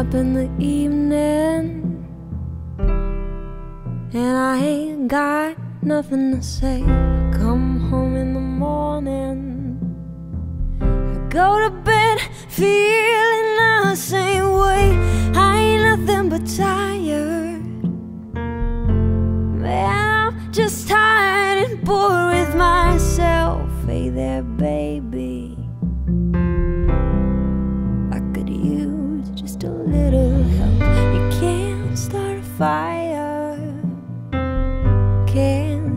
up in the evening and I ain't got nothing to say. Come home in the morning, I go to bed feeling the same way. I ain't nothing but tired. Man, I'm just tired and bored with myself. Hey there, baby.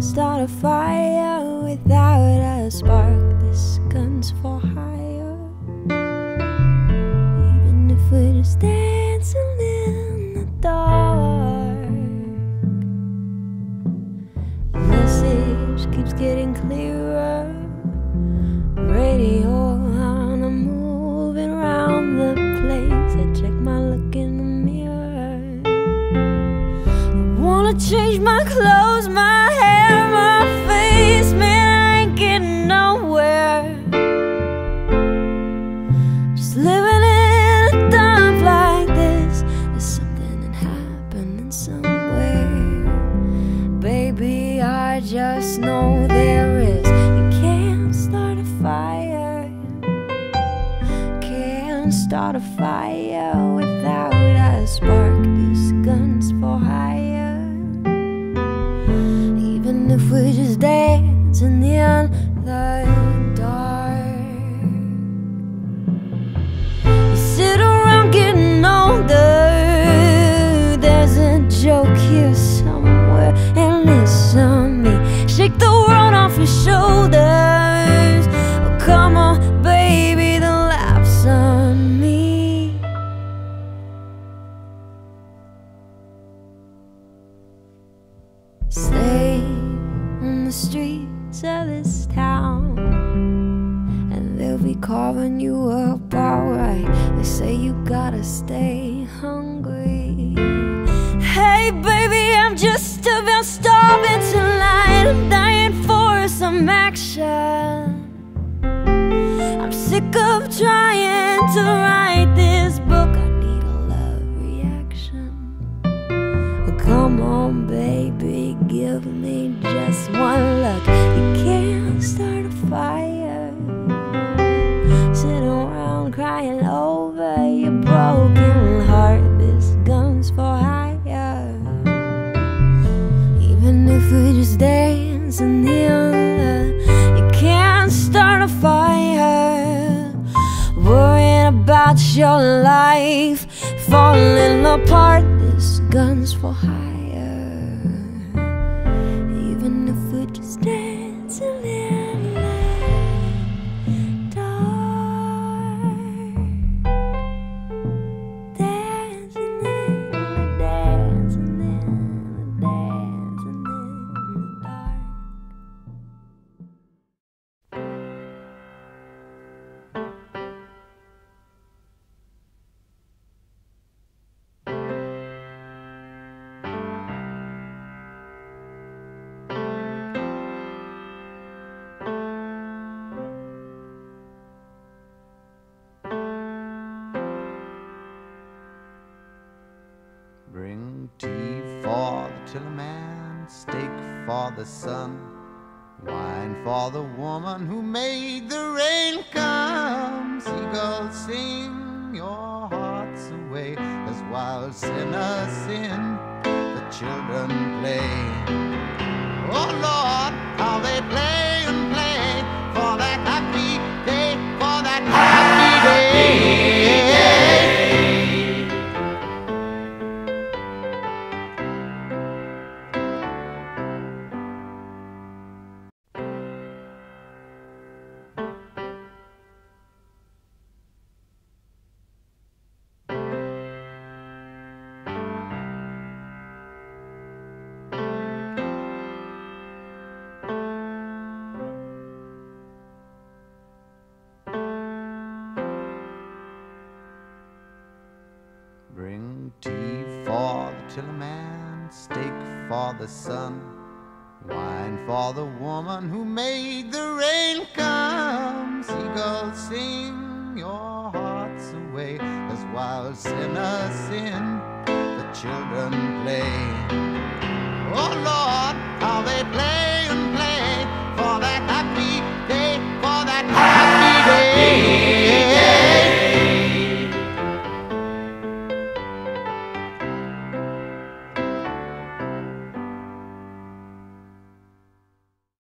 Start a fire without a spark. This gun's for hire. Even if we're just dancing in the dark. Message keeps getting clearer. Radio Can't start a fire without a spark. This gun's for hire. Even if we're just dancing in the streets of this town and they'll be carving you up alright. They say you gotta stay hungry. Hey, baby, I'm just about starving tonight. I'm dying for some action. I'm sick of trying to write this book. I need a love reaction. Well, come on, baby, give me just one look. You can't start a fire. sitting around crying over your broken heart. This gun's for hire. Even if we just dance in the other, you can't start a fire. Worrying about your life falling apart. This gun's for hire. Bring tea for the tillerman, steak for the sun, wine for the woman who made the rain come. Seagulls sing your hearts away as wild sinners sin, the children Bring tea for the tiller man, steak for the sun, wine for the woman who made the rain come. Seagulls sing your hearts away as wild sinners sin. The children play.